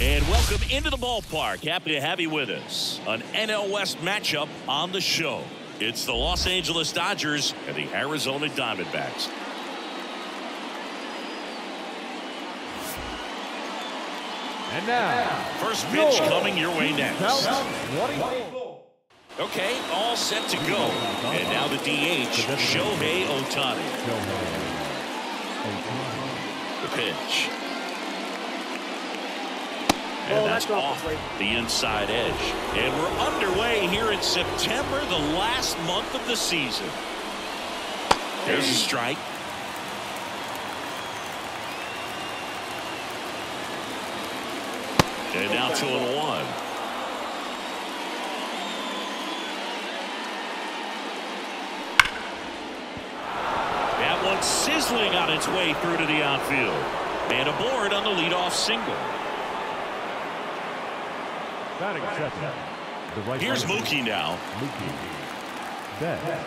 And welcome into the ballpark. Happy to have you with us. An NL West matchup on the show. It's the Los Angeles Dodgers and the Arizona Diamondbacks. And now, First pitch coming your way next. Okay, all set to go. And now the DH, Shohei Ohtani. The pitch. And Oh, that's that's off the the inside edge. And we're underway here in September, the last month of the season. There's a strike. And now two and one. That one sizzling on its way through to the outfield. And aboard on the leadoff single. Batting second. The right Here's fielder, Mookie now. Mookie. Betts.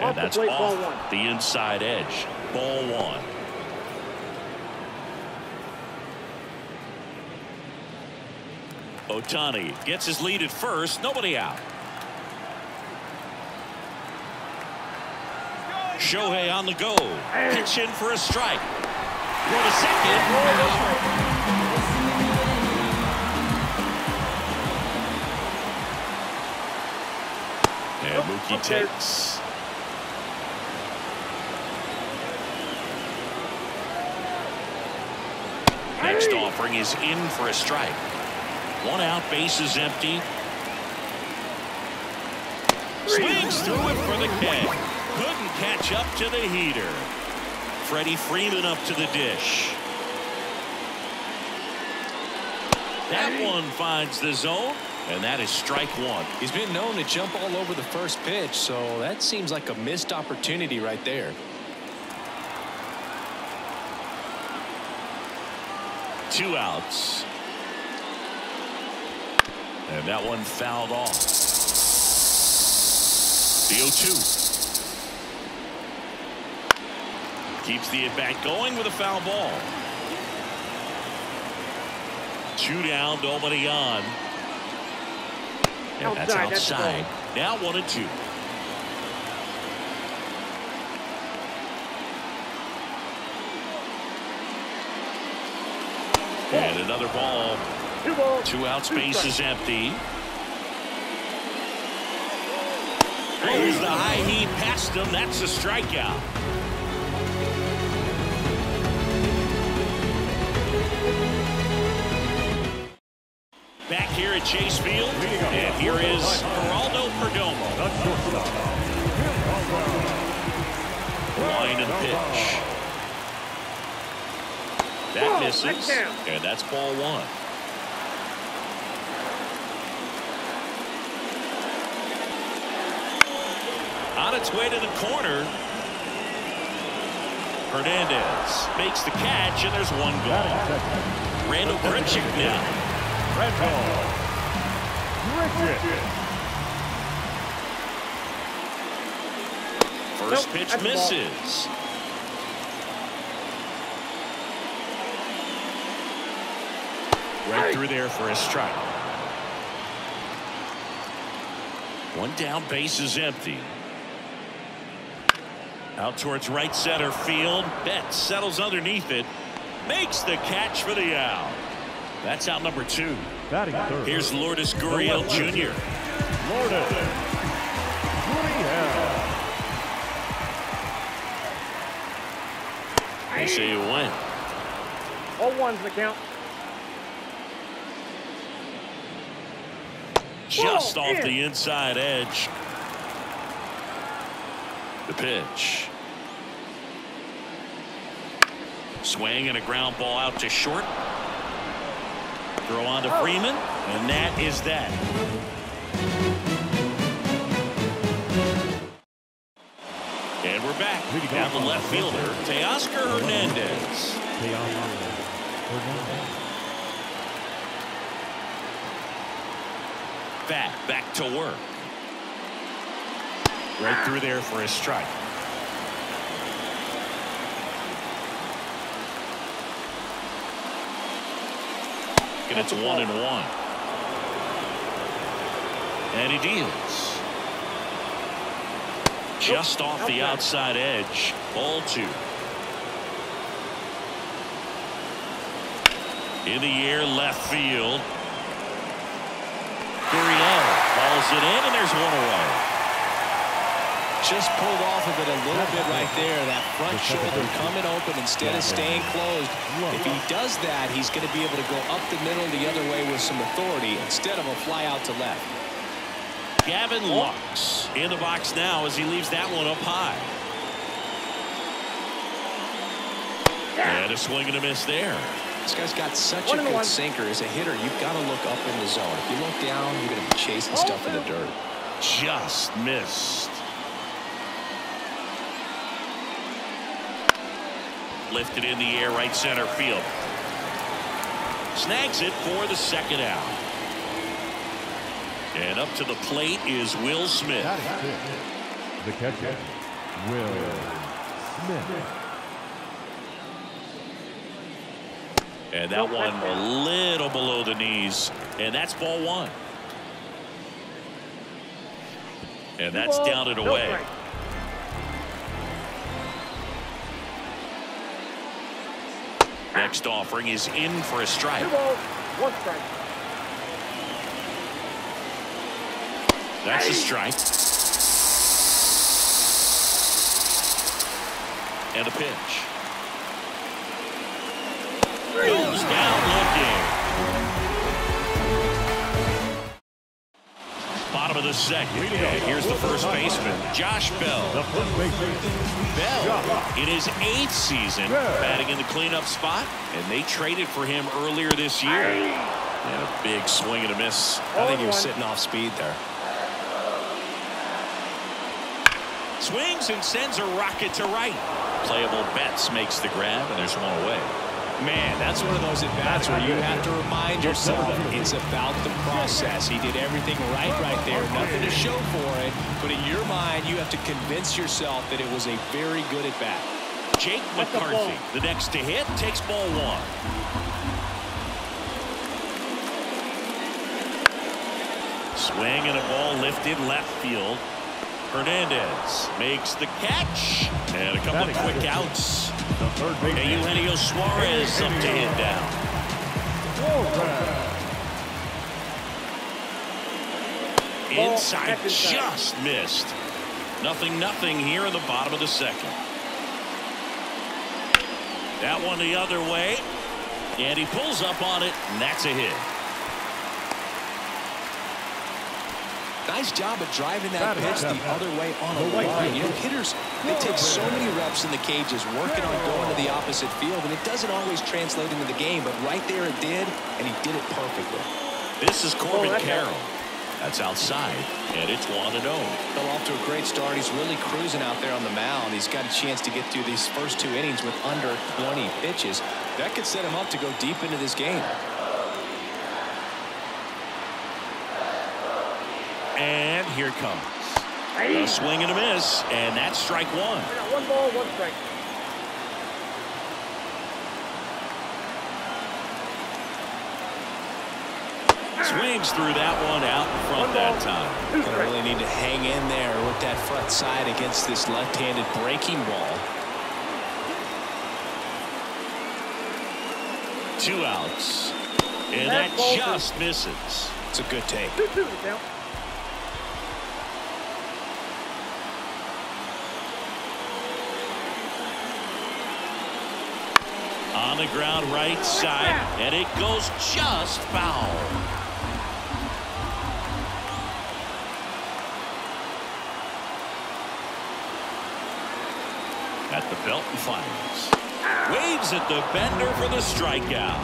Off And the that's plate, ball off one. the inside edge. Ball one. Ohtani gets his lead at first. Nobody out. Shohei on the go. Pitch in for a strike. Go to second. And Mookie takes. Next offering is in for a strike. One out, base is empty. Swings through it for the catch. Couldn't catch up to the heater. Freddie Freeman up to the dish. That one finds the zone, and that is strike one. He's been known to jump all over the first pitch, so that seems like a missed opportunity right there. Two outs. And that one fouled off. The 0-2. Keeps the at-bat going with a foul ball. Two down, nobody on. And that's Outside, that's. Now one and two. And another ball. Two balls. Two out, space is empty. Throws the high heat past him. That's a strikeout. Here at Chase Field, and here is Geraldo Perdomo. The shortstop. Tim Line and pitch. That misses, and that's ball one. On its way to the corner. Hernandez makes the catch, and there's one gone. Randall Grichuk now. Randall. Grichuk. First Nope, pitch that's a ball. misses. Right through there for a strike. One down, base is empty. Out towards right center field. Betts settles underneath it. Makes the catch for the out. That's out number two. Batting third. Here's Lourdes Gurriel Jr. Lourdes. Gurriel. They say you win. All ones the count. just Ball off in. the inside edge. The pitch. Swing and a ground ball out to short. Throw on to Freeman, and that is that. And we're back. Down the left fielder, Teoscar Hernandez. Hernandez. Back, back to work. Right through there for a strike. Second. It's one and one. And he deals. Just off the outside edge. Ball two. In the air, left field. Gurriel balls it in, and there's one away. Just pulled off of it a little bit right there. That front shoulder coming open instead of staying closed. If he does that, he's going to be able to go up the middle the other way with some authority instead of a fly out to left. Gavin oh. Lux in the box now as he leaves that one up high. And a swing and a miss there. This guy's got such One a good one. sinker. As a hitter, you've got to look up in the zone. If you look down, you're going to be chasing stuff in the dirt. Just missed. Lifted in the air right center field. Snags it for the second out. And up to the plate is Will Smith. The catcher, Will Smith. And that one a little below the knees. And that's ball one. And that's Two down and no away. Next offering is in for a strike. Balls, strike. That's a strike. And a pitch. The second. And here's the first baseman, Josh Bell. Bell in his eighth season batting in the cleanup spot, and they traded for him earlier this year. And a big swing and a miss. I think he was sitting off speed there. Swings and sends a rocket to right. Playable Betts makes the grab, and there's one away. Man, that's one of those at bats where you have to remind yourself it's about the process. He did everything right right there, nothing to show for it. But in your mind, you have to convince yourself that it was a very good at bat. Jake McCarthy, the next to hit, takes ball one. Swing and a ball lifted left field. Hernandez makes the catch. And a couple of quick outs. the third baseman, Eugenio Suarez up to hit down. Suarez. Ball, Inside back inside. just missed. Nothing, nothing here in the bottom of the second. That one the other way. And he pulls up on it, and that's a hit. Nice job of driving that pitch the other way on a line. field. You know, hitters, they take so many reps in the cages working on going to the opposite field, and it doesn't always translate into the game, but right there it did, and he did it perfectly. This is Corbin Oh, Carroll. That's outside, and it's 1 0. Fell off to a great start. He's really cruising out there on the mound. He's got a chance to get through these first two innings with under 20 pitches. That could set him up to go deep into this game. And here comes. A swing and a miss, and that's strike one. One ball, one strike. Swings through that one out in front that time. Gonna really need to hang in there with that front side against this left-handed breaking ball. Two outs. And that just misses. It's a good take. The count. On the ground right side, and it goes just foul. At the belt and fires. Waves at the bender for the strikeout.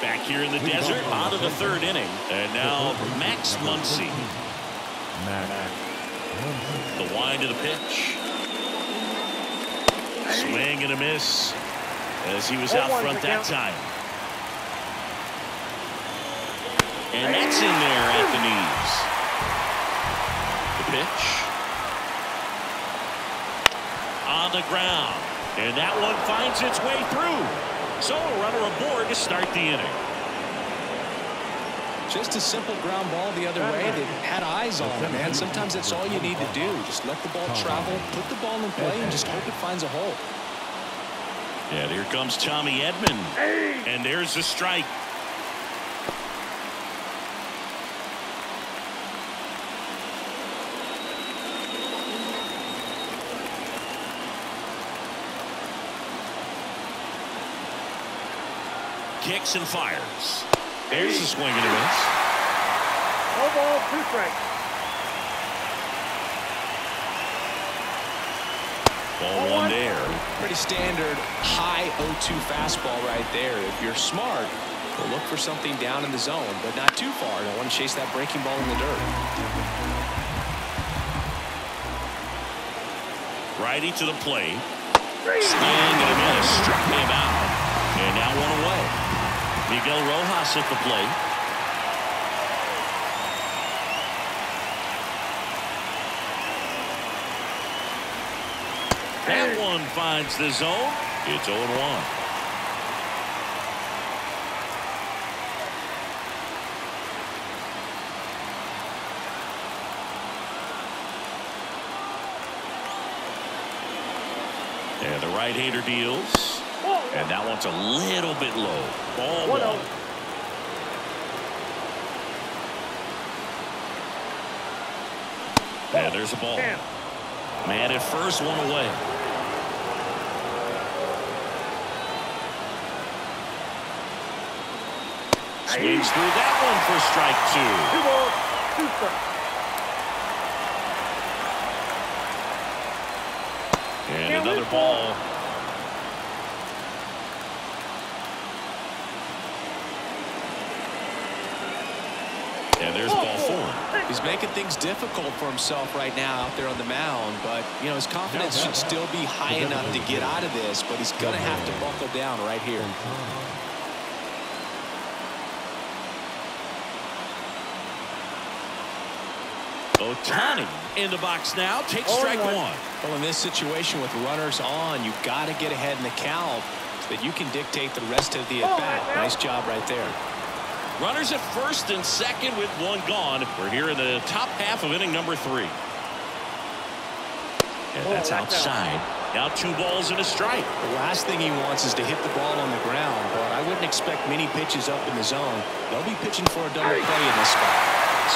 Back here in the desert, out of the third inning. And now Max Muncy. Max. The wind of the pitch. Swing and a miss as he was out front that time. And that's in there at the knees. The pitch. On the ground. And that one finds its way through. So a runner aboard to start the inning. Just a simple ground ball the other way that had eyes on it, man. Sometimes that's all you need to do. Just let the ball travel, put the ball in play, and just hope it finds a hole. And here comes Tommy Edman. And there's the strike. Kicks and fires. There's a swing and a miss. No ball, two strikes. Ball one there. Pretty standard high 0-2 fastball right there. If you're smart, you'll look for something down in the zone, but not too far. Don't want to chase that breaking ball in the dirt. Righty to the plate. Swing and a miss. Struck him out. Miguel Rojas at the plate. That one finds the zone. It's 0-1. And the right-hander deals. And that one's a little bit low. Ball One one. out. And there's a ball. Man at first, one away. Swings through that one for strike two. Two balls, two strikes. And another ball. And there's ball four. He's making things difficult for himself right now out there on the mound, but, you know, his confidence should still be high enough to get out of this, but he's going to have to buckle down right here. Ohtani in the box now. Takes strike one. one. Well, in this situation with runners on, you've got to get ahead in the count so that you can dictate the rest of the at-bat. Nice job right there. Runners at first and second with one gone. We're here in the top half of inning number three. And Oh, that's that's outside. Now two balls and a strike. The last thing he wants is to hit the ball on the ground, but I wouldn't expect many pitches up in the zone. They'll be pitching for a double play in this spot.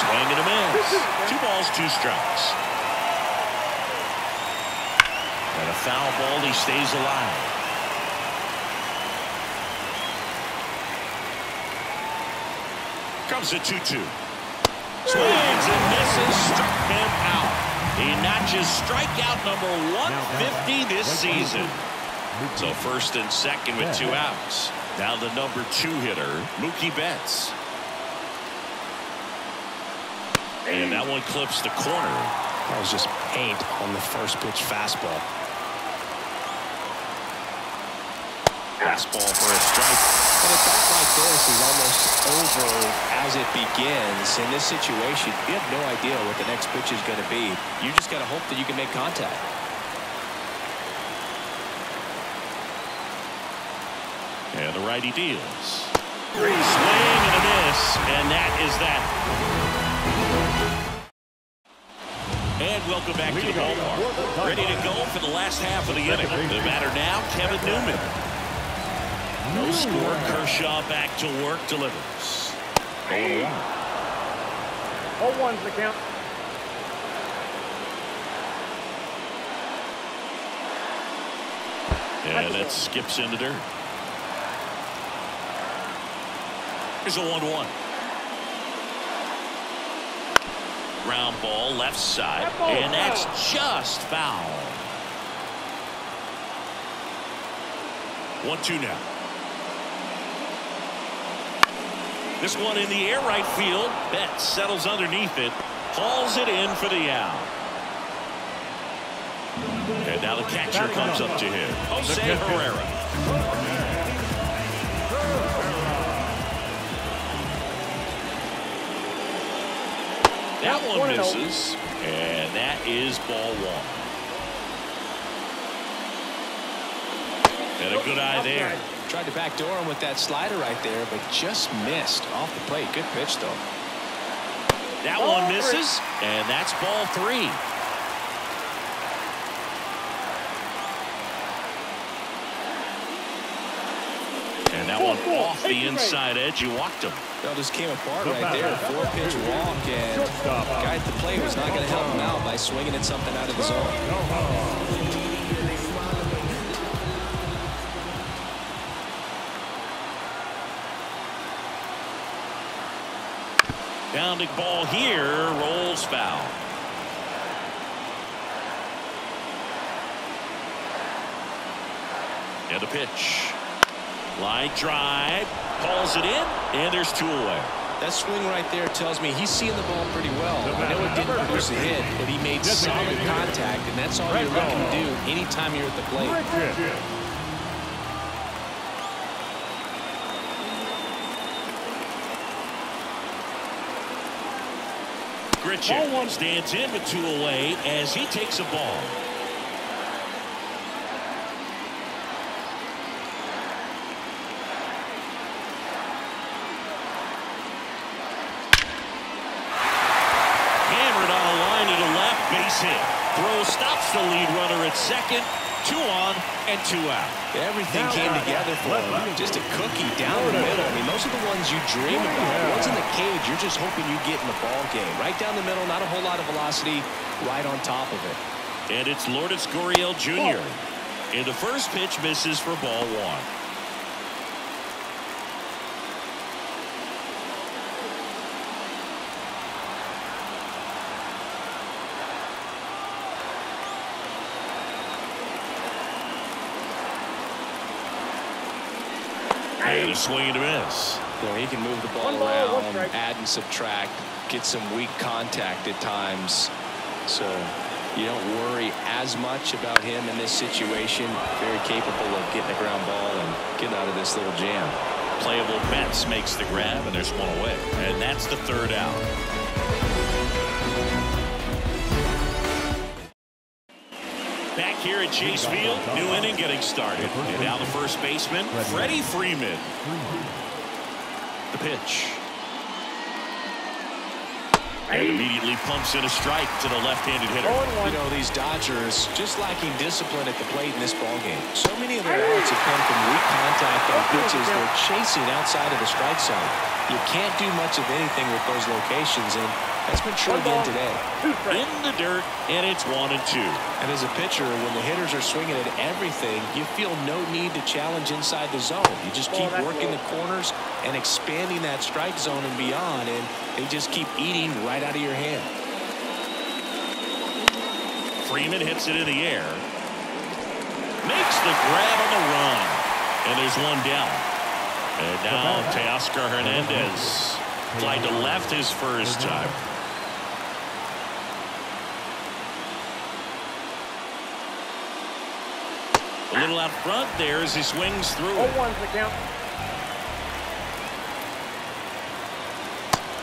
Swing and a miss. Two balls, two strikes. And a foul ball. He stays alive. Comes a 2-2. Swings and misses. Struck him out. He notches strikeout number 150 this season. So first and second with two outs. Now the number two hitter, Mookie Betts. And that one clips the corner. That was just paint on the first pitch fastball. Fastball for a strike. And a bat like this is almost over as it begins. In this situation, you have no idea what the next pitch is going to be. You just got to hope that you can make contact. And the righty deals. Three Swing and a miss. And that is that. And welcome back to the ballpark. Ready to go for the last half of the inning. The batter now, Kevin Newman. No score. Kershaw back to work. Delivers. 0-1. Oh, one's the count. And that skips into dirt. Here's a 1-1. Ground ball left side. That ball And that's foul. just foul. 1-2 now. This one in the air right field. Betts settles underneath it. Hauls it in for the out. And now the catcher comes up to him. Jose Herrera. That one oh. misses. And that is ball one. And a good eye there. Tried to backdoor him with that slider right there, but just missed off the plate. Good pitch, though. That one misses, and that's ball three. And that one off the inside edge. You walked him. That just came apart right there. Four pitch walk, and guy at the plate was not going to help him out by swinging at something out of the zone. Bounding ball here rolls foul. And a pitch. Line drive. Calls it in. And there's two away. That swing right there tells me he's seeing the ball pretty well. I know it didn't produce a hit, but he made solid contact, and that's all you're looking to do anytime you're at the plate. Grichuk stands in with two away as he takes a ball. Hammered on a line to the left, base hit. Throw stops the lead runner at second. Two on and two out. Everything came uh, together for him. Just a cookie down the middle. I mean, those are the ones you dream about. Ones in the cage, you're just hoping you get in the ball game. Right down the middle, not a whole lot of velocity, right on top of it. And it's Lourdes Gurriel Jr. And oh. the first pitch misses for ball one. And a swing and a miss. You know, he can move the ball ball, around, strike. add and subtract, get some weak contact at times. So you don't worry as much about him in this situation. Very capable of getting a ground ball and getting out of this little jam. Playable Betts makes the grab, and there's one away. And that's the third out. Here at Chase Field, new inning getting started. And now the first baseman, Freddie Freeman. The pitch. And immediately pumps in a strike to the left-handed hitter. You know, these Dodgers just lacking discipline at the plate in this ball game. So many of their outs have come from weak contact on pitches they're chasing outside of the strike zone. You can't do much of anything with those locations, and that's been true again today. In the dirt, and it's one and two. And as a pitcher, when the hitters are swinging at everything, you feel no need to challenge inside the zone. You just keep working the corners and expanding that strike zone and beyond, and they just keep eating right out of your hand. Freeman hits it in the air. Makes the grab on the run. And there's one down. And now Teoscar Hernandez. Fly to left his first time. A little out front there as he swings through it. 0-1's the count.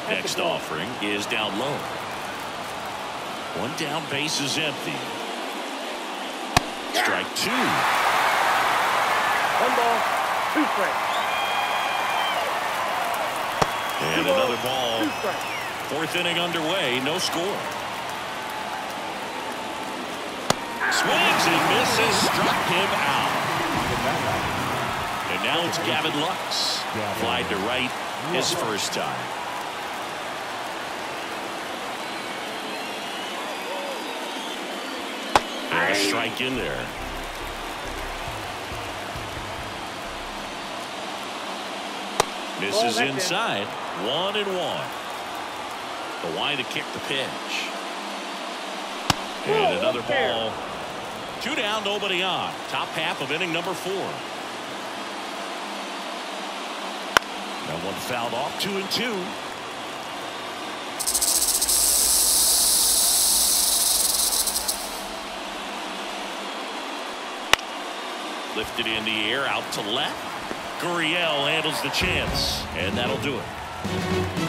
Next offering is down low. One down, base is empty. Strike two. One ball, two strikes. And Two another ball. Fourth inning underway, no score. Swings and misses, struck him out. And now it's Gavin Lux. Flied to right his first time. And a strike in there. Misses inside. One and one. The wide to kick the pitch. And another ball. Two down, nobody on. Top half of inning number four. That one fouled off, two and two. Lifted in the air, out to left. Gurriel handles the chance, and that'll do it.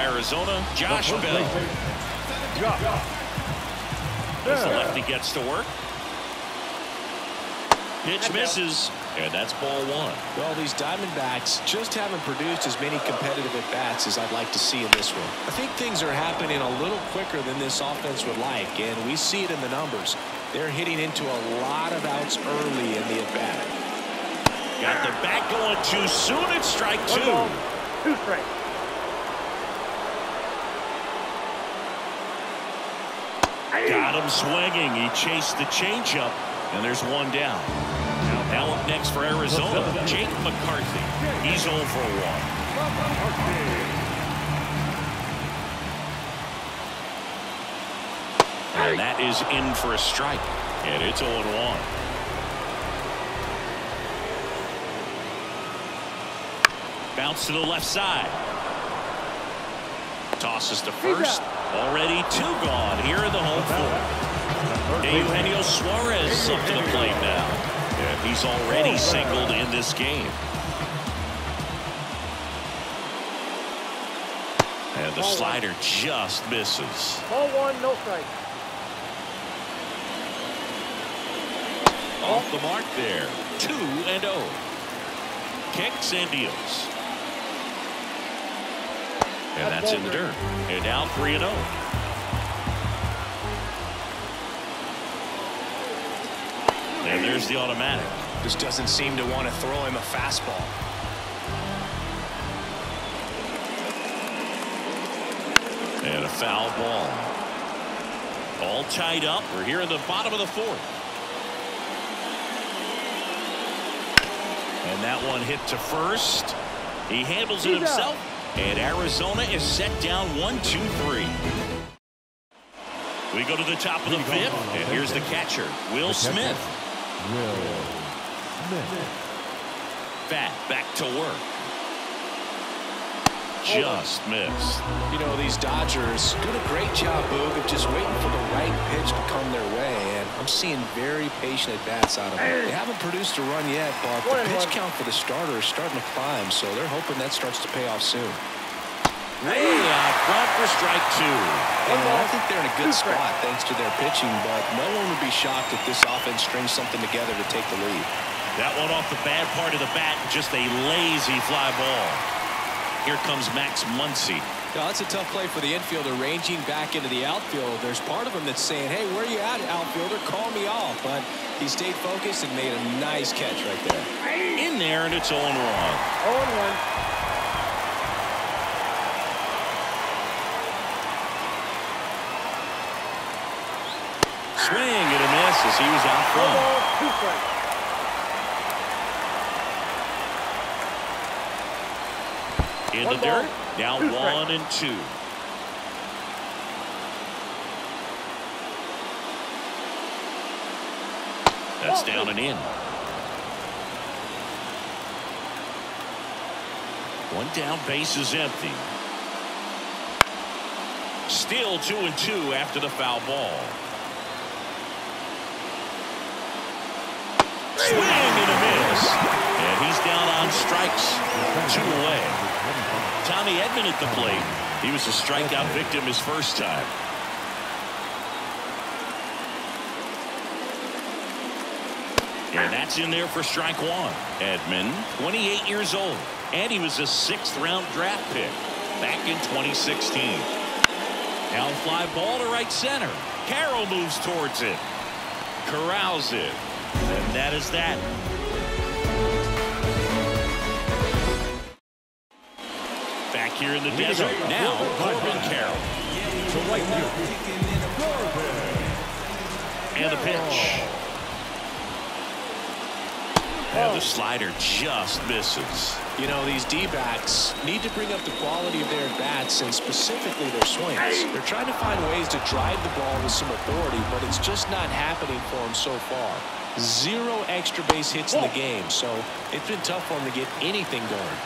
Arizona, Josh Bell. As the lefty gets to work. Pitch misses, and that's ball one. Well, these Diamondbacks just haven't produced as many competitive at-bats as I'd like to see in this one. I think things are happening a little quicker than this offense would like, and we see it in the numbers. They're hitting into a lot of outs early in the at-bat. Got the bat going too soon. It's strike two. ball, two strikes. Got him swinging. He chased the changeup, and there's one down. Now up next for Arizona, Jake McCarthy. He's 0 for 1. And that is in for a strike. And it's 0 1. Bounce to the left side. Tosses to first. Already two gone here in the home fourth. Eugenio Suarez up to the plate now. And he's already singled in this game. And the slider just misses. Ball one, no strike. Off the mark there. 2 and 0. Kicks and deals. And that's in the dirt. And now 3 and 0. And there's the automatic. Just doesn't seem to want to throw him a fastball. And a foul ball. All tied up. We're here in the bottom of the fourth. And that one hit to first. He handles it himself. And Arizona is set down one, two, three. We go to the top of the fifth. And here's the catcher, Will Smith. Will Smith. Bat back to work. Just missed. You know, these Dodgers doing a great job, Boog, of just waiting for the right pitch to come their way. And I'm seeing very patient at-bats out of them. They haven't produced a run yet, but the pitch count for the starter is starting to climb, so they're hoping that starts to pay off soon. Way out front for strike two. And I think they're in a good spot thanks to their pitching, but no one would be shocked if this offense strings something together to take the lead. That one off the bad part of the bat, just a lazy fly ball. Here comes Max Muncy. Yeah, that's a tough play for the infielder ranging back into the outfield. There's part of him that's saying, hey, where are you at, outfielder? Call me off. But he stayed focused and made a nice catch right there. In there, and it's 0 1. Oh and one. Swing and a miss as he was out One front. ball, two strikes. In the dirt. Now one and two. That's down and in. One down, base is empty. Still two and two after the foul ball. Swing and a miss. And he's down on strikes. Two away. Tommy Edman at the plate. He was a strikeout victim his first time. And that's in there for strike one. Edman, 28 years old. And he was a sixth round draft pick back in 2016. Now fly ball to right center. Carroll moves towards it. Corrals it. And that is that. Here in the desert. Now Corbin Carroll. To right field. And the pitch. And the slider just misses. You know, these D-backs need to bring up the quality of their bats and specifically their swings. They're trying to find ways to drive the ball with some authority, but it's just not happening for them so far. Zero extra base hits in the game, so it's been tough for them to get anything going.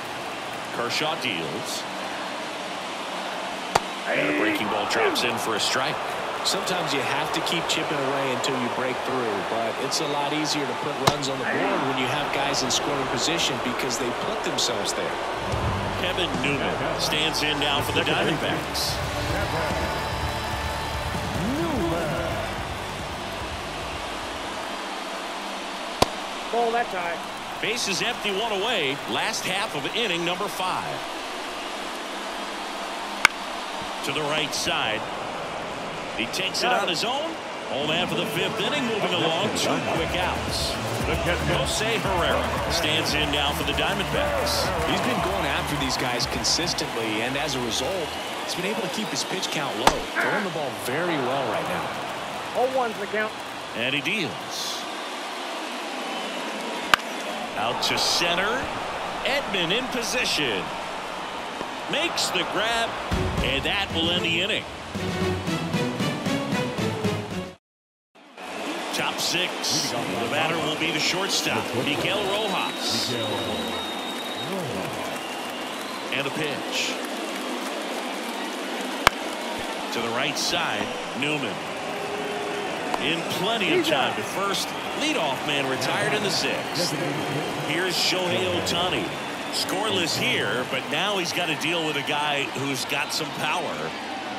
Kershaw deals. And a breaking ball drops in for a strike. Sometimes you have to keep chipping away until you break through, but it's a lot easier to put runs on the board when you have guys in scoring position because they put themselves there. Kevin Newman stands in now for the Diamondbacks. Ball that time. Base is empty, one away. Last half of inning number five. To the right side. He takes it on his own. Home half of the fifth inning, moving along. Two quick outs. Jose Herrera stands in now for the Diamondbacks. He's been going after these guys consistently, and as a result, he's been able to keep his pitch count low. Throwing the ball very well right now. All one's the count. And he deals. Out to center. Edman in position. Makes the grab, and that will end the inning. Top six. The batter will be the shortstop, Miguel Rojas. And a pitch. To the right side, Newman. In plenty of time to first. Leadoff man retired in the sixth. Here's Shohei Ohtani. Scoreless here, but now he's got to deal with a guy who's got some power.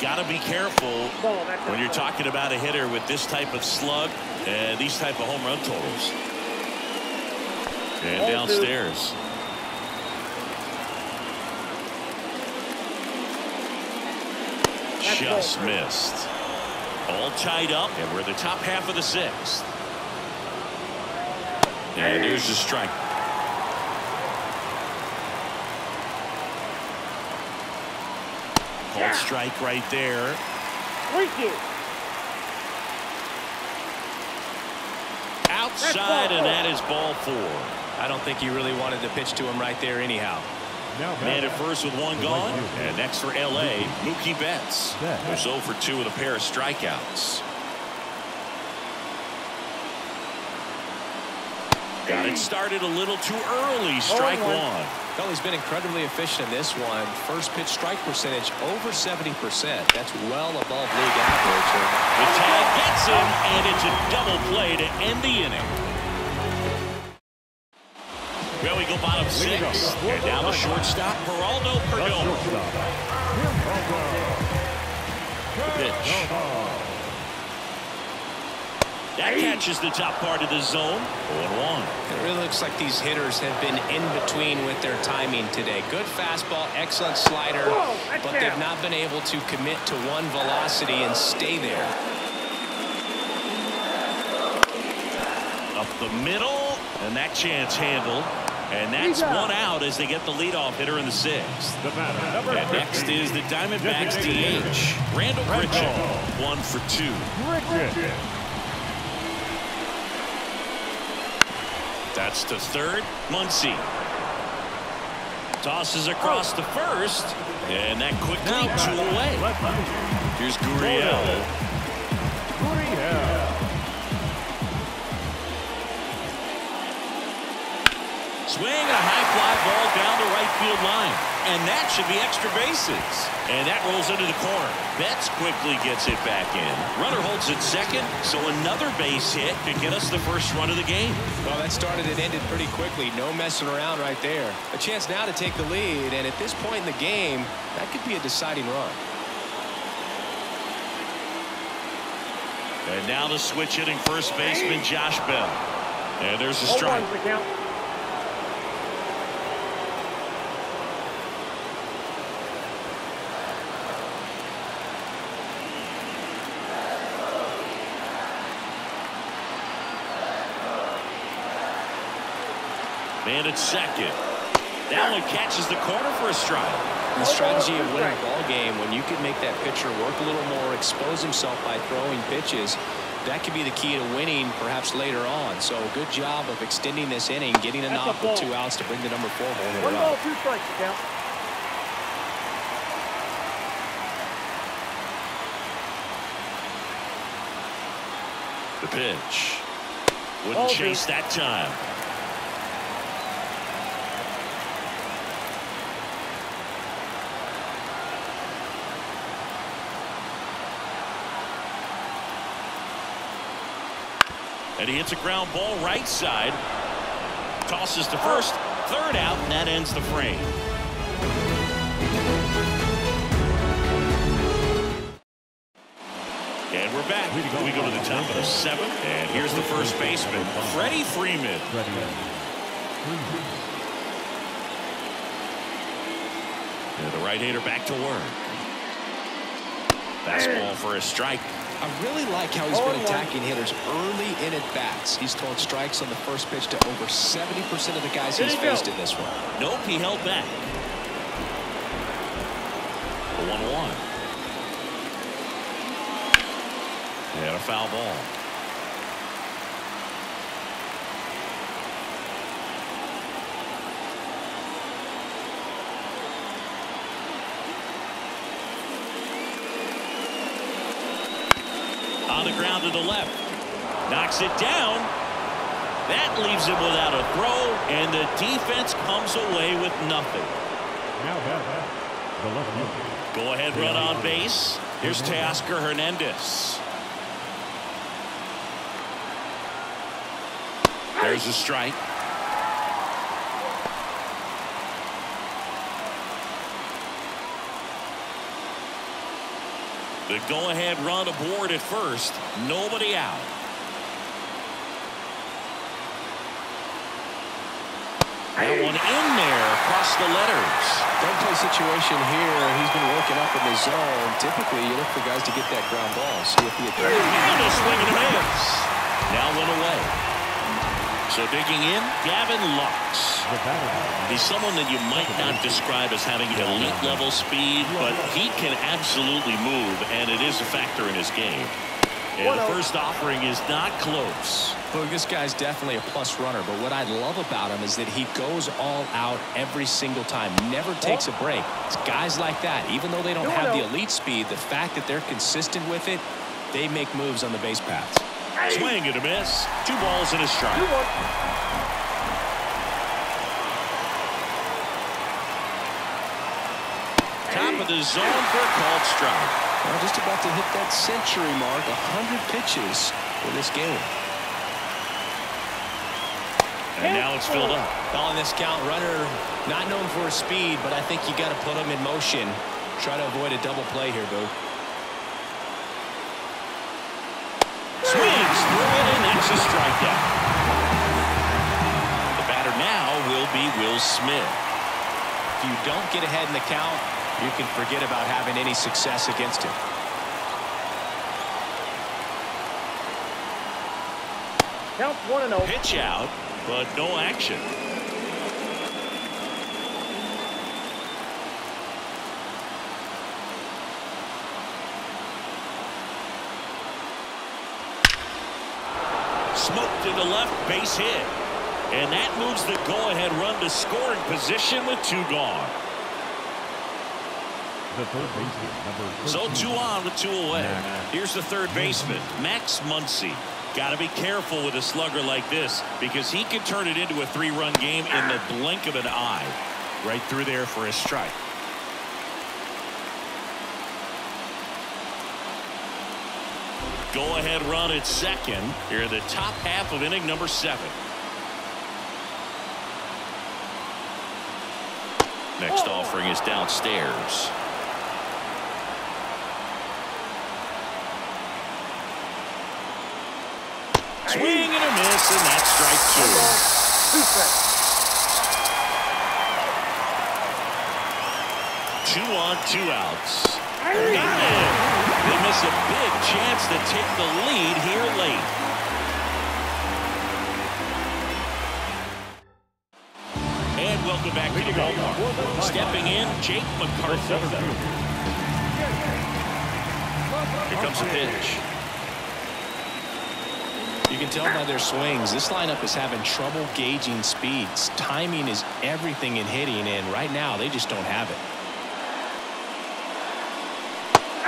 Got to be careful Ball that time. when you're talking about a hitter with this type of slug and these type of home run totals. And downstairs. Just missed. All tied up, and we're the top half of the sixth. And there's the strike. Called strike right there. Freaky. Outside, and that is ball four. I don't think he really wanted to pitch to him right there anyhow. Now Man at first with one gone. And next for L.A., Mookie Betts. Betts. Who's 0 for 2 with a pair of strikeouts. Got it started a little too early. Strike one. one. Well, he's been incredibly efficient in this one. First pitch strike percentage over 70%. That's well above league average. The tag gets him, and it's a double play to end the inning. Well, we go bottom six. And now the shortstop, Geraldo Perdomo. Pitch. That catches the top part of the zone. 0-1. It really looks like these hitters have been in between with their timing today. Good fastball, excellent slider, Whoa, but they've down. not been able to commit to one velocity and stay there. Up the middle, and that chance handled. And that's one out as they get the leadoff hitter in the sixth. The batter. And next is the Diamondbacks DH, Randall Grichuk, one for two. Richard. That's to third, Muncy. Tosses across the first, and that quickly two away. Here's Gurriel. Gurriel. Swing and a high fly ball down the right field line. And that should be extra bases. And that rolls into the corner. Betts quickly gets it back in. Runner holds it second, so another base hit could get us the first run of the game. Well, that started and ended pretty quickly. No messing around right there. A chance now to take the lead, and at this point in the game, that could be a deciding run. And now the switch hitting first baseman Josh Bell. And there's a All strike. Man at second. That one catches the corner for a strike. The strategy of winning a ball game when you can make that pitcher work a little more, expose himself by throwing pitches, that could be the key to winning perhaps later on. So good job of extending this inning, getting a That's knock with two outs to bring the number four home One run. ball, two strikes the count. The pitch. Wouldn't Ball chase two. that time. And he hits a ground ball right side. Tosses to first. Third out, and that ends the frame. And we're back. We go to the top of the seventh. And here's the first baseman, Freddie Freeman. And the right-hander back to work. Fastball for a strike. I really like how he's been attacking hitters early in at bats. He's thrown strikes on the first pitch to over 70% of the guys he's faced in this one. Nope, he held back. The 1-1. And a foul ball. On the ground to the left. Knocks it down. That leaves him without a throw, and the defense comes away with nothing. Now the left. Go ahead run on base. Here's Teoscar Hernandez. There's a strike. The go-ahead run aboard at first. Nobody out. That one in there across the letters. Double play situation here. He's been working up in the zone. Typically, you look for guys to get that ground ball. See if he And a swing and a miss. Now one away. So digging in, Gavin Lux. He's someone that you might not describe as having elite level speed, but he can absolutely move, and it is a factor in his game. And the first offering is not close. Look, this guy's definitely a plus runner, but what I love about him is that he goes all out every single time, never takes a break. It's guys like that, even though they don't have the elite speed, the fact that they're consistent with it, they make moves on the base paths. Swing and a miss. Two balls and a strike. Two one. Top of the zone for a called strike. Well, just about to hit that century mark, 100 pitches in this game. And now it's filled up. Calling this count runner, not known for his speed, but I think you got to put him in motion. Try to avoid a double play here, Boo. Swings through it, and that's a strikeout. The batter now will be Will Smith. If you don't get ahead in the count, you can forget about having any success against him. Counts one and oh. Pitch out, but no action. Smoked into left, base hit. And that moves the go-ahead run to scoring position with two gone. The third baseman, So two on with two away. Here's the third baseman, Max Muncy. Got to be careful with a slugger like this because he can turn it into a three-run game in the blink of an eye. Right through there for a strike. Go ahead run at second. Here in the top half of inning number seven. Next offering is downstairs. Swing and a miss, and that's strike two. Two on, two outs. And they miss a big chance to take the lead here late. And welcome back to the ballpark. Stepping in, Jake McCarthy. Here comes a pitch. You can tell by their swings, this lineup is having trouble gauging speeds. Timing is everything in hitting, and right now they just don't have it.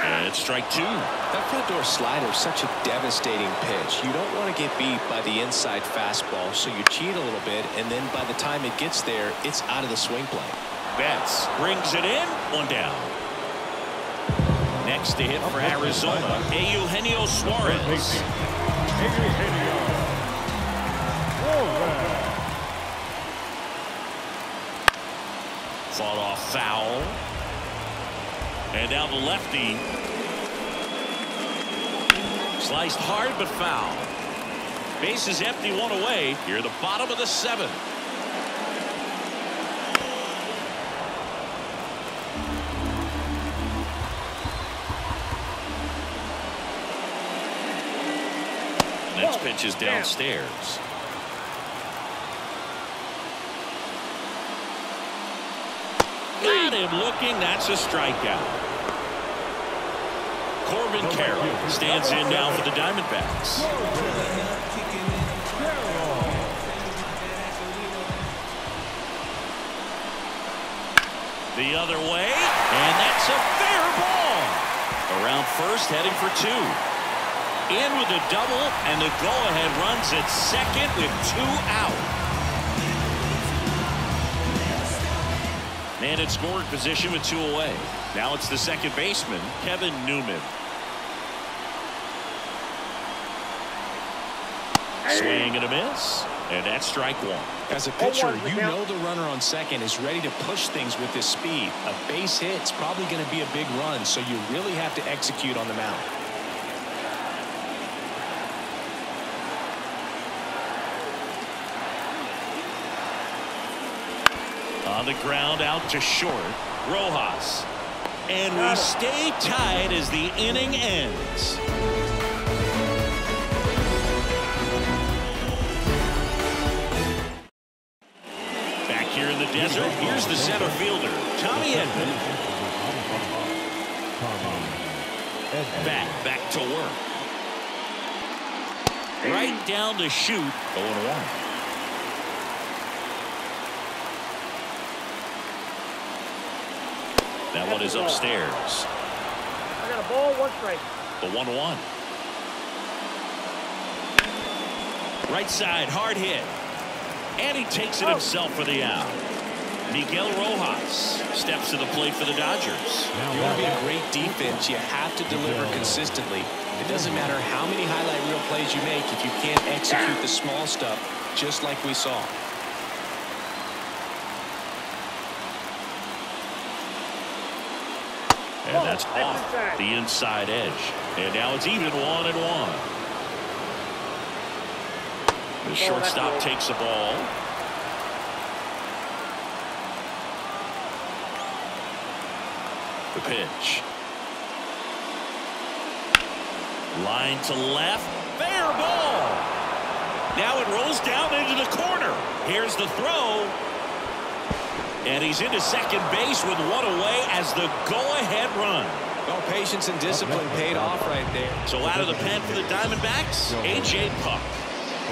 And it's strike two. That front door slider is such a devastating pitch. You don't want to get beat by the inside fastball, so you cheat a little bit, and then by the time it gets there, it's out of the swing play. Betts brings it in. One down. Next to hit for Arizona, Eugenio Suarez. Fought off foul. And now the lefty. Sliced hard but foul. Base is empty, one away. Here, the bottom of the seventh. Next pitch is downstairs. Got him looking. That's a strikeout. Corbin Carroll stands in now for the Diamondbacks. The other way, and that's a fair ball. Around first, heading for two. In with a double, and the go-ahead runs at second with two out. Man in scoring position with two away. Now it's the second baseman, Kevin Newman. Swing and a miss. And that's strike one. As a pitcher, you know the runner on second is ready to push things with his speed. A base hit's probably going to be a big run, so you really have to execute on the mound. The ground out to short. Rojas. And we stay tied as the inning ends. Back here in the desert, here's the center fielder, Tommy Edman. Back, back to work. Right down to shoot. 0-1. That one is upstairs. I got a ball, one strike. The 1 1. Right side, hard hit. And he takes it oh. himself for the out. Miguel Rojas steps to the plate for the Dodgers. If you want to be a great defense, you have to deliver consistently. It doesn't matter how many highlight reel plays you make if you can't execute the small stuff, just like we saw. And that's off the inside edge. And now it's even one and one. The shortstop takes the ball. The pitch. Line to left. Fair ball. Now it rolls down into the corner. Here's the throw. And he's into second base with one away as the go-ahead run. Well, patience and discipline paid off right there. So out of the pen for the Diamondbacks, A.J. Puk.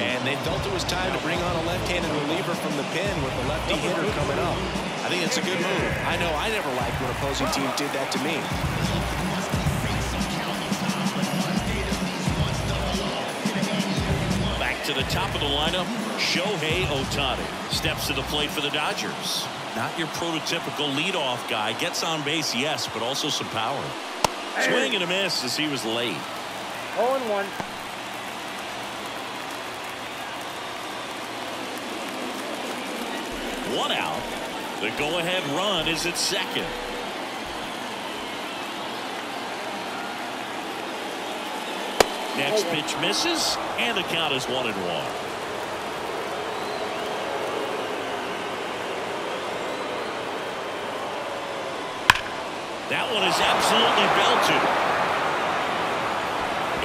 And they felt it was time to bring on a left-handed reliever from the pen with the lefty hitter coming up. I think it's a good move. I know I never liked when opposing teams did that to me. Back to the top of the lineup, Shohei Ohtani steps to the plate for the Dodgers. Not your prototypical leadoff guy. Gets on base, yes, but also some power. Swing and a miss as he was late. 0 and 1. One out. The go-ahead run is at second. Next oh, pitch misses, and the count is one and one. That one is absolutely belted.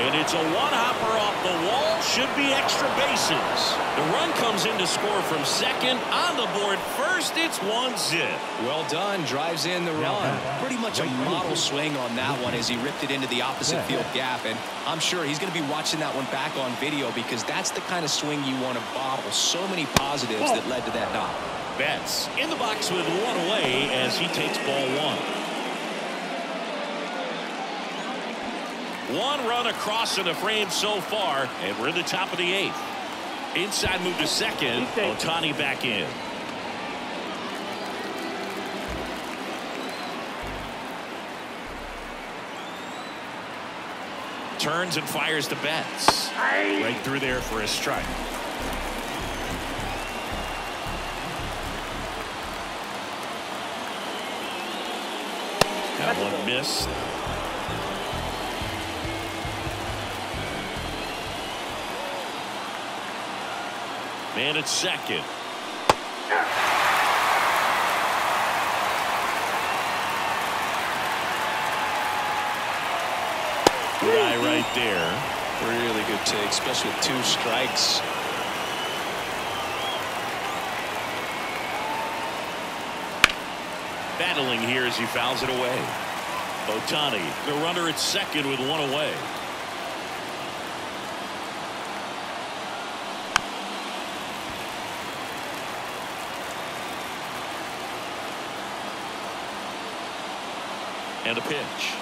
And it's a one-hopper off the wall. Should be extra bases. The run comes in to score from second. On the board first, it's one zip. Well done. Drives in the run. Pretty much a model swing on that one as he ripped it into the opposite field gap. And I'm sure he's going to be watching that one back on video because that's the kind of swing you want to bottle. So many positives that led to that knock. Betts in the box with one away as he takes ball one. One run across in the frame so far, and we're in the top of the eighth. Inside move to second. Ohtani back in. Turns and fires to Betts. Right through there for a strike. That one missed. And it's second. Guy right there. Really good take, especially with two strikes. Battling here as he fouls it away. Ohtani, the runner at second with one away. And a pitch.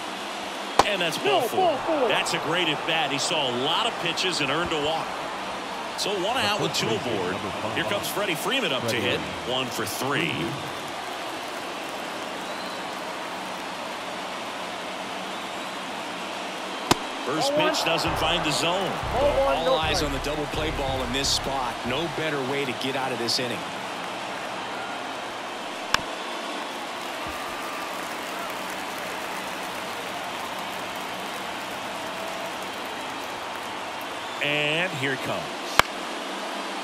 And that's ball four. ball four. That's a great at bat. He saw a lot of pitches and earned a walk. So one out with two aboard. Here comes Freddie Freeman up to hit. One for three. First pitch doesn't find the zone. All eyes on the double play ball in this spot. No better way to get out of this inning. And here comes.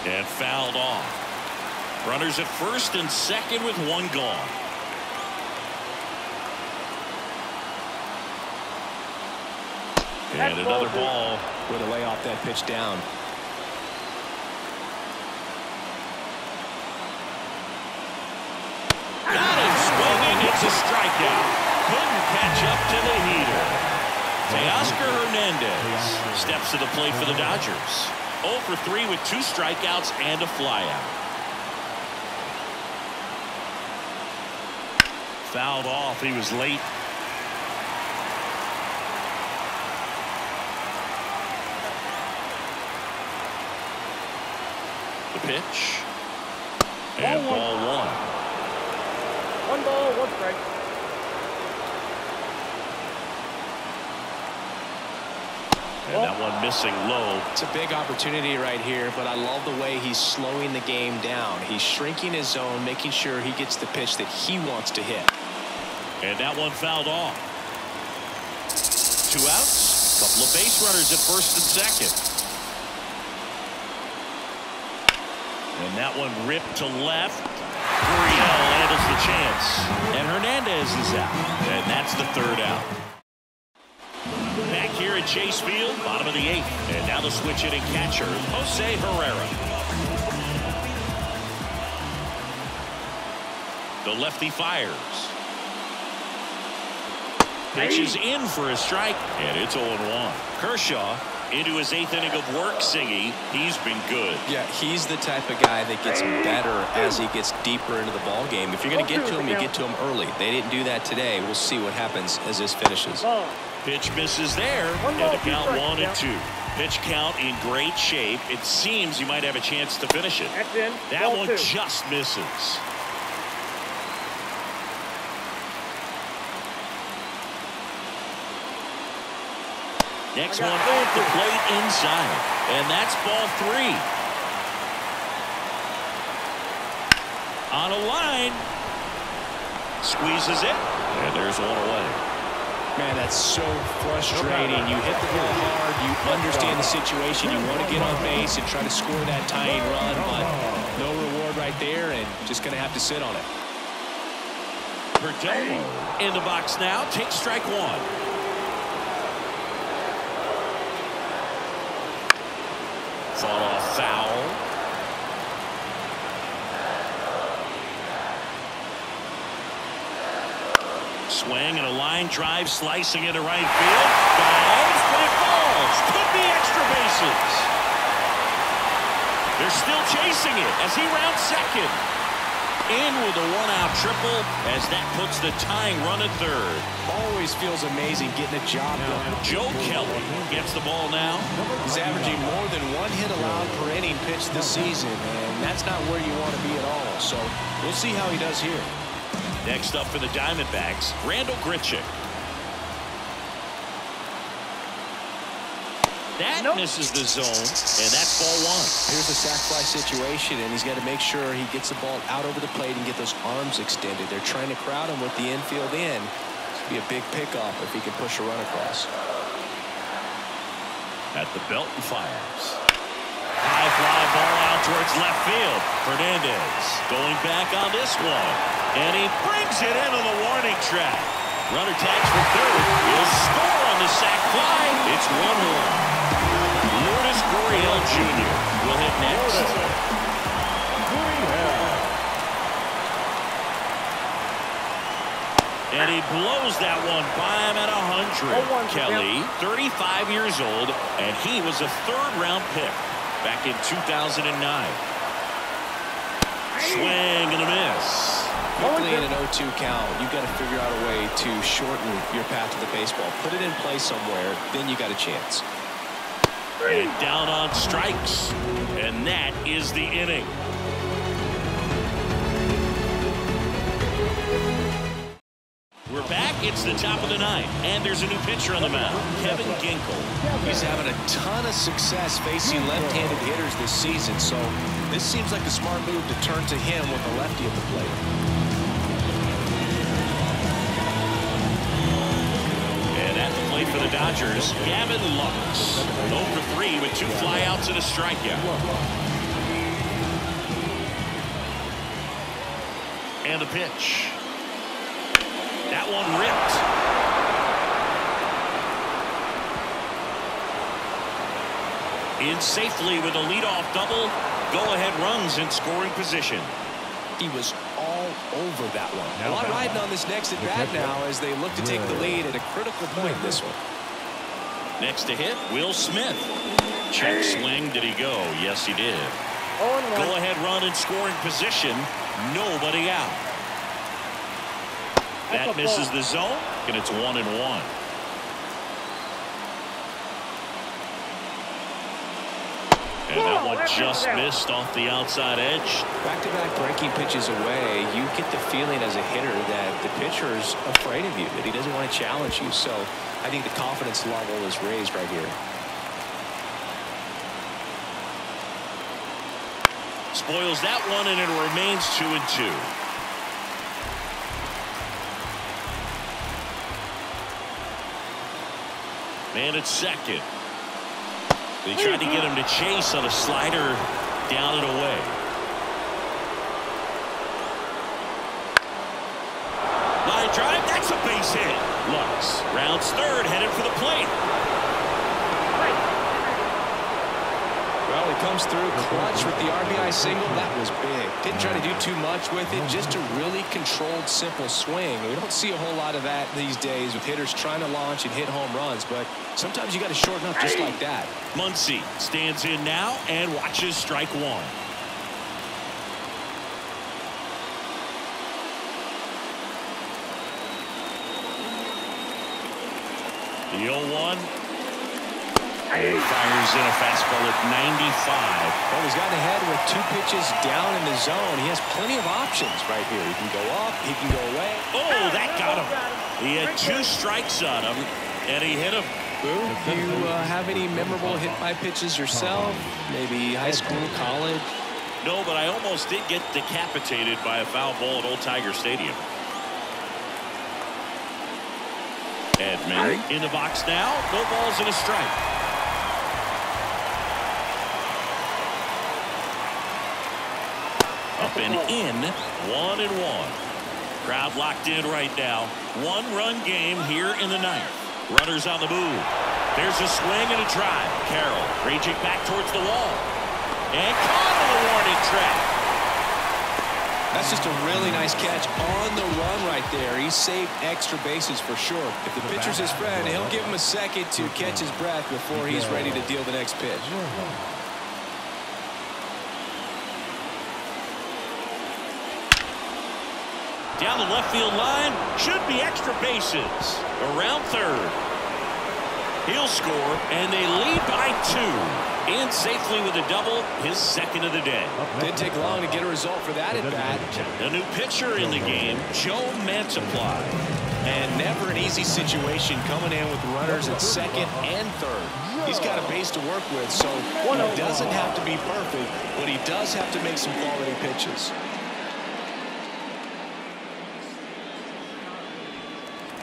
And fouled off. Runners at first and second with one gone. And another ball two. ball. Way to lay off that pitch down. Got him swinging. It's a strikeout. Couldn't catch up to the heater. Teoscar Hernandez steps to the plate for the Dodgers. 0 for 3 with two strikeouts and a flyout. Fouled off. He was late. The pitch. And oh, Ball one. ball one. One ball, one strike. And that one missing low. It's a big opportunity right here, but I love the way he's slowing the game down. He's shrinking his zone, making sure he gets the pitch that he wants to hit. And that one fouled off. Two outs. Couple of base runners at first and second. And that one ripped to left. Gurriel handles the chance. And Hernandez is out. And that's the third out. Back here at Chase Field, bottom of the eighth. And now the switch hitting catcher, Jose Herrera. The lefty fires. Pitch is in for a strike, and it's 0-1. Kershaw into his eighth inning of work, Singy. He's been good. Yeah, he's the type of guy that gets better as he gets deeper into the ball game. If you're going to get to him, you get to him early. They didn't do that today. We'll see what happens as this finishes. Pitch misses there, One and ball, the two count strikes, one and two. Pitch count in great shape. It seems you might have a chance to finish it. That's in. That Ball one two. just misses. Next one the plate inside. And that's ball three. On a line. Squeezes it. And there's one away. Man, that's so frustrating. You hit the ball hard. You understand the situation. You want to get on base and try to score that tying run, but no reward right there, and just going to have to sit on it. Perdomo in the box now. Takes strike one. Fought off foul. Swing and a line drive slicing into right field. Dives, but it falls. Could be extra bases. They're still chasing it as he rounds second. In with a one-out triple as that puts the tying run at third. Always feels amazing getting a job done. Joe Kelly gets the ball now. He's averaging more than one hit allowed per inning pitched this season, and that's not where you want to be at all. So we'll see how he does here. Next up for the Diamondbacks, Randal Grichuk. That Nope. misses the zone, and that's ball one. Here's a sac fly situation, and he's got to make sure he gets the ball out over the plate and get those arms extended. They're trying to crowd him with the infield in. This be a big pickoff if he can push a run across. At the belt and fires. High fly ball out towards left field. Hernandez going back on this one. And he brings it into the warning track. Runner tags for third. He'll score on the sac fly. It's 1-1. Lourdes Gurriel Jr. will hit next. And he blows that one by him at 100. Oh, one, Kelly, 35 years old, and he was a third-round pick back in 2009. Swing and a miss. Quickly oh, in an 0-2 count, you've got to figure out a way to shorten your path to the baseball. Put it in play somewhere, then you got a chance. And down on strikes. And that is the inning. We're back. It's the top of the ninth. And there's a new pitcher on the mound, Kevin Ginkel. He's having a ton of success facing left-handed hitters this season, so this seems like a smart move to turn to him with a lefty at the plate. And at the plate for the Dodgers, Gavin Lux. 0 for 3 with two flyouts and a strikeout. And a pitch. That one ripped. In safely with a leadoff double. Go-ahead runs in scoring position. He was all over that one. A lot riding on this next at bat now as they look to take the lead at a critical point in this one. Next to hit, Will Smith. Check swing. Did he go? Yes, he did. Oh, and one. Go ahead run in scoring position. Nobody out. That misses the zone, and it's one and one. And that one just missed off the outside edge. Back-to-back breaking pitches away, you get the feeling as a hitter that the pitcher's afraid of you, that he doesn't want to challenge you. So I think the confidence level is raised right here. Spoils that one, and it remains two and two. Man at second. They tried to get him to chase on a slider down and away. Line drive, that's a base hit. Lux rounds third, headed for the plate. Well, comes through clutch with the RBI single. That was big. Didn't try to do too much with it. Just a really controlled, simple swing. We don't see a whole lot of that these days with hitters trying to launch and hit home runs. But sometimes you got to shorten up just like that. Muncy stands in now and watches strike one. The 0-1. And fires in a fastball at 95. Well, he's gotten ahead with two pitches down in the zone. He has plenty of options right here. He can go up, he can go away. Oh, that got him. He had two strikes on him, and he hit him. Boo, do you uh, have any memorable hit by pitches yourself? Maybe high school, college? No, but I almost did get decapitated by a foul ball at Old Tiger Stadium. Edman in the box now. No balls and a strike. Up and in, one and one. Crowd locked in right now. One run game here in the ninth. Runners on the move. There's a swing and a drive. Carroll raging back towards the wall. And caught on the warning track. That's just a really nice catch on the run right there. He saved extra bases for sure. If the pitcher's his friend, he'll give him a second to catch his breath before he's ready to deal the next pitch. Down the left field line. Should be extra bases. Around third. He'll score, and they lead by two. In safely with a double, his second of the day. Didn't take long to get a result for that at bat. The new pitcher in the game, Joe Mantiply. And never an easy situation coming in with runners at second and third. He's got a base to work with, so he doesn't have to be perfect, but he does have to make some quality pitches.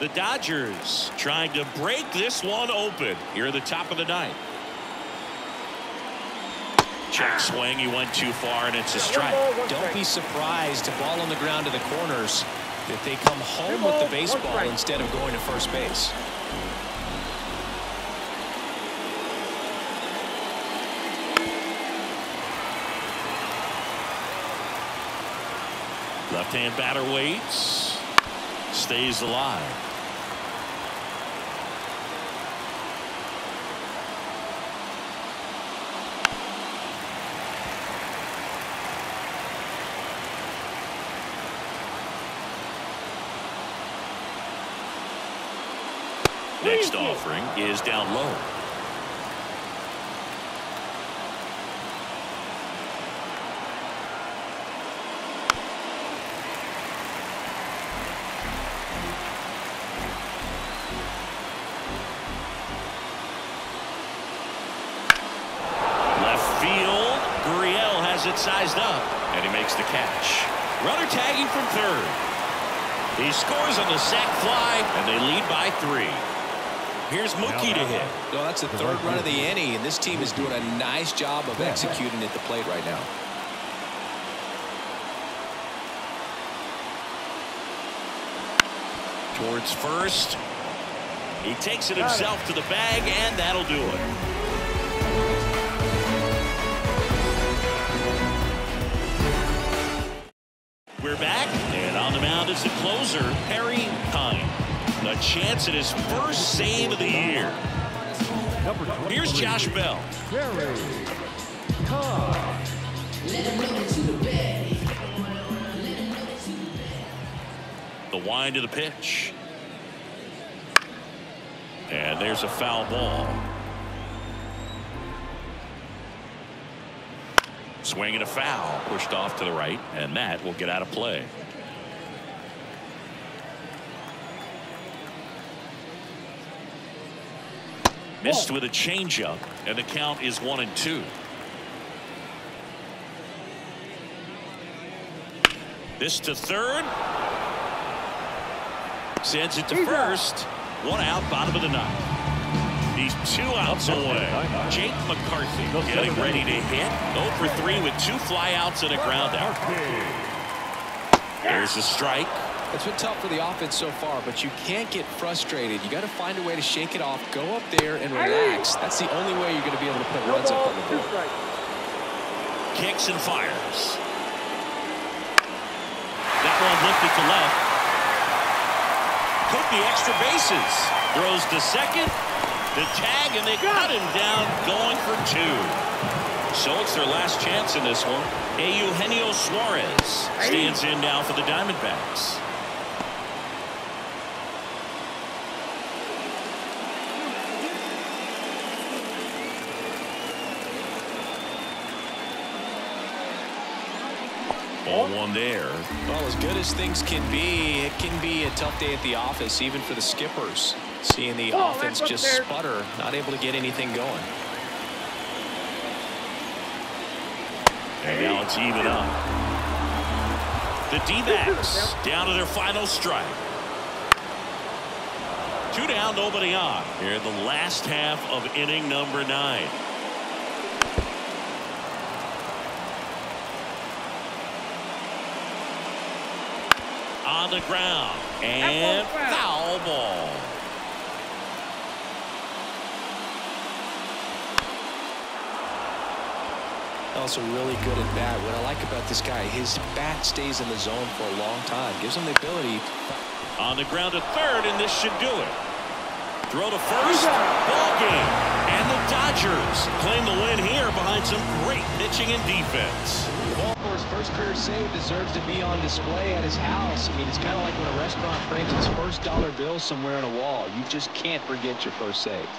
The Dodgers trying to break this one open here at the top of the ninth. Check swing. He went too far, and it's a strike. Don't be surprised to ball on the ground to the corners that they come home with the baseball instead of going to first base. Left-hand batter waits. Stays alive. Next offering is down low. Left field. Gurriel has it sized up, and he makes the catch. Runner tagging from third. He scores on the sac fly, and they lead by three. Here's Mookie to hit. No, that's the third run of the inning, and this team is doing a nice job of executing at the plate right now. Towards first. He takes it himself to the bag, and that'll do it. We're back, and on the mound is the closer, Perry Pine. A chance at his first save of the year. Here's Josh Bell. The wind of the pitch. And there's a foul ball. Swing and a foul pushed off to the right, and that will get out of play. Missed with a changeup, and the count is one and two. This to third. Sends it to first. One out, bottom of the ninth. He's two outs away. Jake McCarthy getting ready to hit. 0 for 3 with two flyouts and a ground out. There's a strike. It's been tough for the offense so far, but you can't get frustrated. You got to find a way to shake it off, go up there and relax. That's the only way you're going to be able to put One runs up on the two board. Kicks and fires. That one lifted to left. Took the extra bases. Throws to second. The tag, and they got him down going for two. So it's their last chance in this one. A Eugenio Suarez stands in now for the Diamondbacks. Ball one there. Well, as good as things can be, it can be a tough day at the office, even for the skippers. Seeing the Oh, offense just there. sputter, not able to get anything going. And now it's even up. The D-backs down to their final strike. Two down, nobody on. Here in the last half of inning number nine. On the ground. And foul ball. Also really good at bat. What I like about this guy, his bat stays in the zone for a long time. Gives him the ability. On the ground to third, and this should do it. Throw to first. Ball game. And the Dodgers claim the win here behind some great pitching and defense. First career save deserves to be on display at his house. I mean, it's kind of like when a restaurant frames its first dollar bill somewhere on a wall. You just can't forget your first save.